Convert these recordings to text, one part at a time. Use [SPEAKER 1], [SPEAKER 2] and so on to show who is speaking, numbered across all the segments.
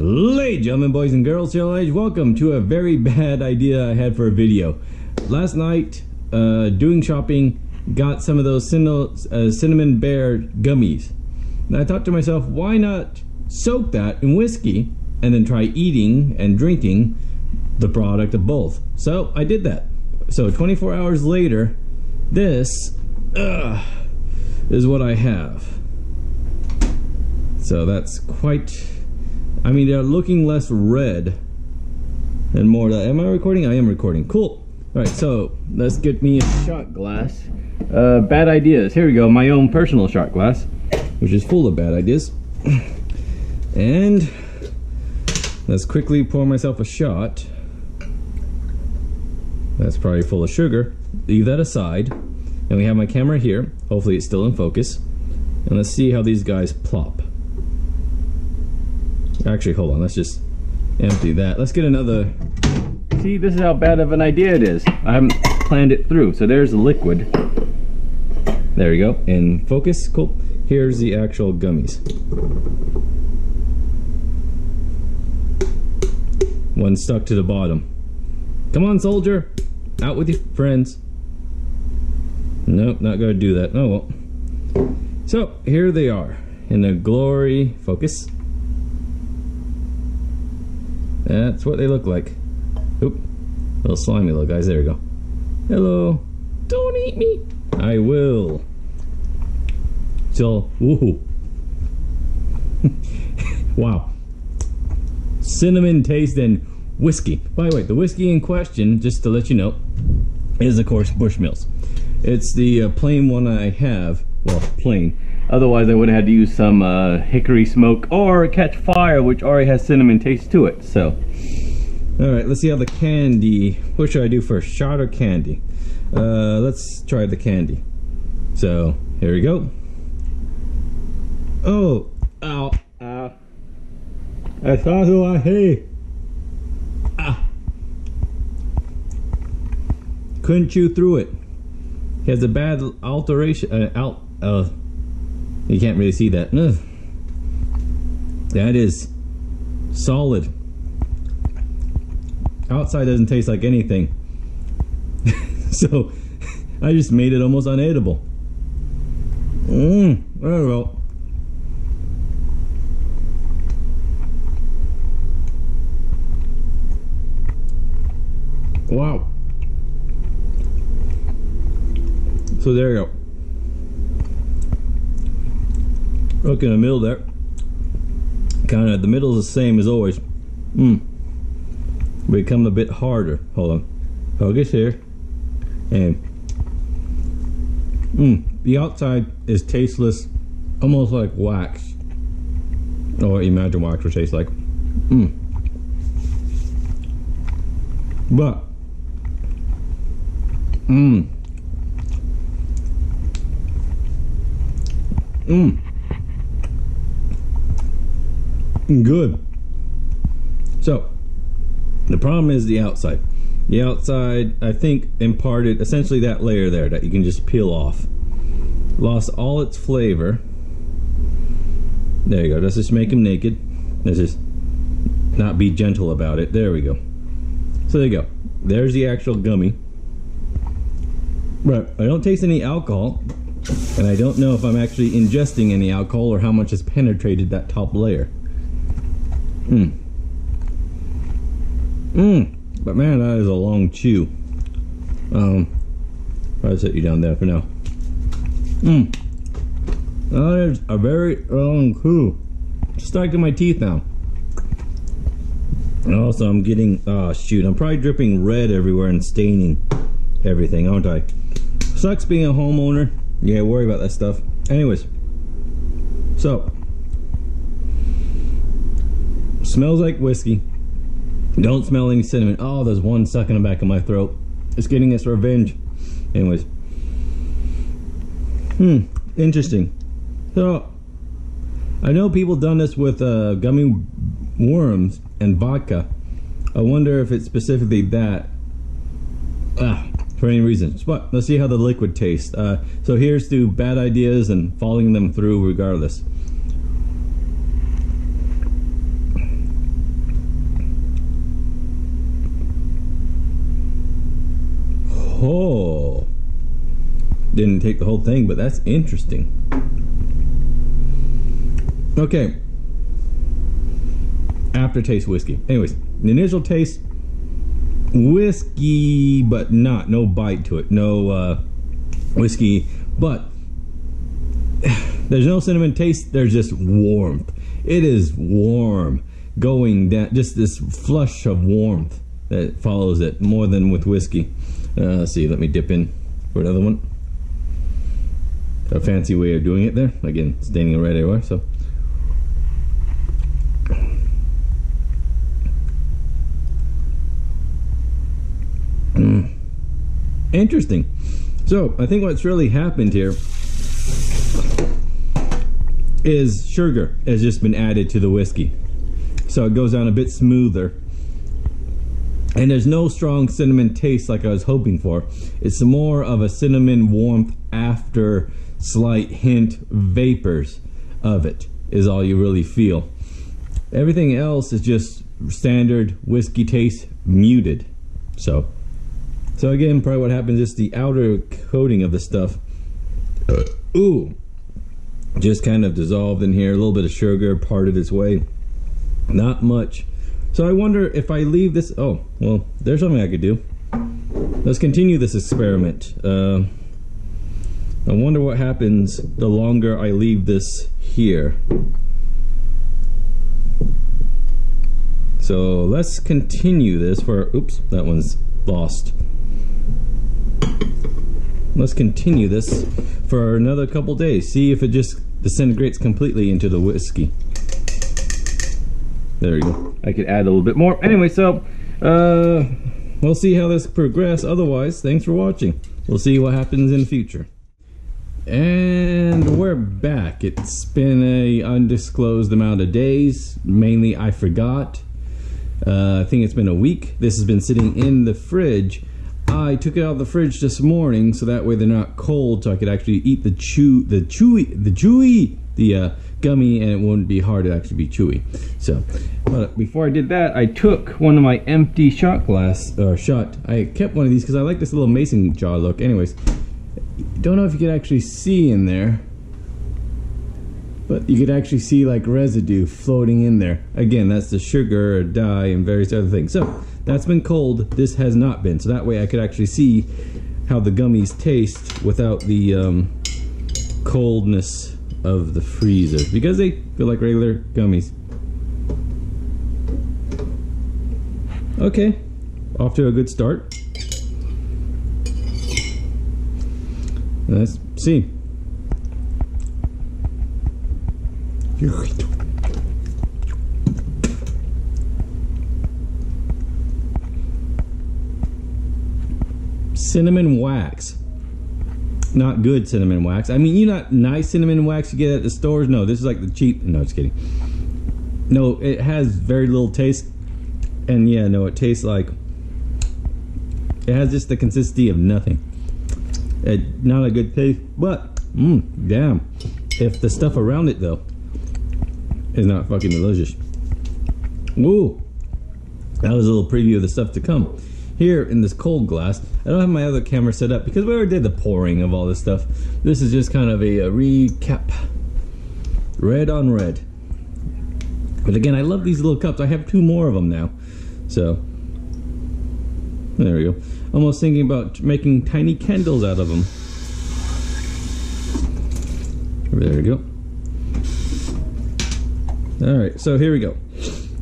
[SPEAKER 1] Ladies gentlemen, boys and girls, channel age, welcome to a very bad idea I had for a video. Last night, uh, doing shopping, got some of those cinnamon, uh, cinnamon bear gummies. And I thought to myself, why not soak that in whiskey and then try eating and drinking the product of both? So I did that. So 24 hours later, this uh, is what I have. So that's quite I mean, they're looking less red and more. Am I recording? I am recording. Cool. All right, so let's get me a shot glass. Uh, bad ideas. Here we go. My own personal shot glass, which is full of bad ideas. And let's quickly pour myself a shot. That's probably full of sugar. Leave that aside. And we have my camera here. Hopefully it's still in focus. And let's see how these guys plop. Actually, hold on. Let's just empty that. Let's get another. See, this is how bad of an idea it is. I haven't planned it through. So there's the liquid. There we go. In focus. Cool. Here's the actual gummies. One stuck to the bottom. Come on, soldier. Out with your friends. Nope, not gonna do that. Oh well. So, here they are. In the glory focus. That's what they look like. Oop. Little slimy little guys. There we go. Hello. Don't eat me. I will. So, woohoo. wow. Cinnamon taste and whiskey. By the way, the whiskey in question, just to let you know, is of course Bushmills. It's the uh, plain one I have. Well, plain. Otherwise, I would have had to use some uh, hickory smoke or catch fire, which already has cinnamon taste to it. So, all right, let's see how the candy. What should I do first, shot or candy? Uh, let's try the candy. So here we go. Oh, ow, ow. I thought who I hate. Ah. Couldn't chew through it. He has a bad alteration. Uh, out. Uh, you can't really see that. Ugh. That is solid. Outside doesn't taste like anything. so I just made it almost unedible. Mmm, very well. Wow. So there you go. Look in the middle there. Kind of, the middle is the same as always. Mmm. Become a bit harder. Hold on. Focus here. And mmm. The outside is tasteless, almost like wax. Or imagine wax would taste like. Mmm. But mmm. Mmm. Good. So, the problem is the outside. The outside, I think, imparted essentially that layer there that you can just peel off. Lost all its flavor. There you go. Let's just make him naked. Let's just not be gentle about it. There we go. So there you go. There's the actual gummy. But I don't taste any alcohol. And I don't know if I'm actually ingesting any alcohol or how much has penetrated that top layer. Mmm. Mmm. But man, that is a long chew. Um, I'll set you down there for now. Mmm. That is a very long chew. Stuck to my teeth now. And also I'm getting, oh shoot, I'm probably dripping red everywhere and staining everything, aren't I? Sucks being a homeowner. Yeah, worry about that stuff. Anyways. So, Smells like whiskey. Don't smell any cinnamon. Oh, there's one stuck in the back of my throat. It's getting its revenge. Anyways. Hmm, interesting. So, I know people done this with uh, gummy worms and vodka. I wonder if it's specifically that. Ah, for any reason. But let's see how the liquid tastes. Uh, so here's to bad ideas and following them through regardless. Didn't take the whole thing, but that's interesting. Okay. Aftertaste whiskey. Anyways, the initial taste whiskey, but not no bite to it. No uh, whiskey, but there's no cinnamon taste. There's just warmth. It is warm, going down. Just this flush of warmth that follows it more than with whiskey. Uh, let's see. Let me dip in for another one. A fancy way of doing it there. Again, staining red everywhere. So. Mm. Interesting. So I think what's really happened here is sugar has just been added to the whiskey. So it goes down a bit smoother. And there's no strong cinnamon taste like I was hoping for. It's more of a cinnamon warmth after slight hint vapors of it is all you really feel. Everything else is just standard whiskey taste muted. So so again, probably what happens is the outer coating of the stuff, uh, ooh, just kind of dissolved in here. A little bit of sugar parted its way. Not much. So I wonder if I leave this, oh, well, there's something I could do. Let's continue this experiment. Uh, I wonder what happens the longer I leave this here. So let's continue this for, oops, that one's lost. Let's continue this for another couple days. See if it just disintegrates completely into the whiskey. There you go. I could add a little bit more. Anyway, so uh, we'll see how this progresses. Otherwise, thanks for watching. We'll see what happens in the future. And we're back. It's been a undisclosed amount of days. Mainly, I forgot. Uh, I think it's been a week. This has been sitting in the fridge I took it out of the fridge this morning so that way they're not cold so I could actually eat the chew the chewy the chewy the uh, gummy and it wouldn't be hard to actually be chewy so but before I did that I took one of my empty shot glass or uh, shot I kept one of these because I like this little mason jar look anyways don't know if you could actually see in there but you could actually see like residue floating in there again that's the sugar or dye and various other things so that's been cold. This has not been. So that way I could actually see how the gummies taste without the um, coldness of the freezer. Because they feel like regular gummies. Okay. Off to a good start. Let's see. cinnamon wax. Not good cinnamon wax. I mean, you not nice cinnamon wax you get at the stores. No, this is like the cheap. No, just kidding. No, it has very little taste. And yeah, no, it tastes like it has just the consistency of nothing. It, not a good taste, but mmm, damn. If the stuff around it though is not fucking delicious. Ooh, that was a little preview of the stuff to come here in this cold glass. I don't have my other camera set up because we already did the pouring of all this stuff. This is just kind of a, a recap. Red on red. But again, I love these little cups. I have two more of them now. So, there we go. Almost thinking about making tiny candles out of them. There we go. All right, so here we go.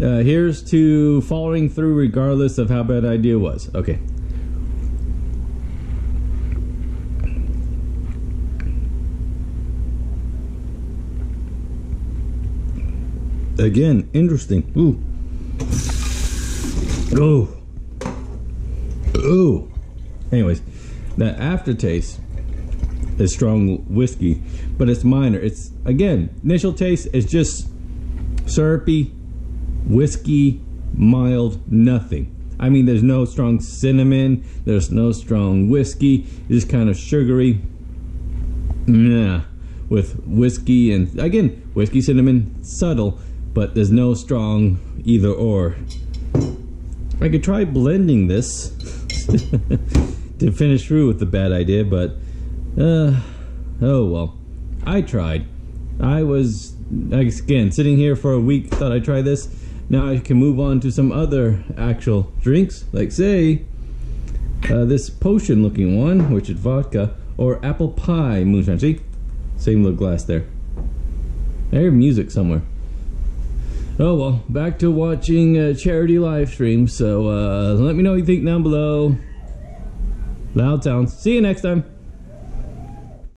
[SPEAKER 1] Uh, here's to following through regardless of how bad idea was. Okay. Again, interesting. Ooh. Oh. Ooh. Anyways, that aftertaste is strong whiskey, but it's minor. It's again, initial taste is just syrupy, whiskey, mild, nothing. I mean, there's no strong cinnamon, there's no strong whiskey, it's just kind of sugary. Nah, with whiskey and again, whiskey, cinnamon, subtle, but there's no strong either or. I could try blending this to finish through with the bad idea, but Uh, oh well. I tried. I was, again, sitting here for a week, thought I'd try this. Now I can move on to some other actual drinks, like say, uh, this potion looking one, which is vodka, or apple pie moonshine. See? Same little glass there. I hear music somewhere. Oh well, back to watching uh, charity live stream. So uh, let me know what you think down below. Loud sounds. See you next time.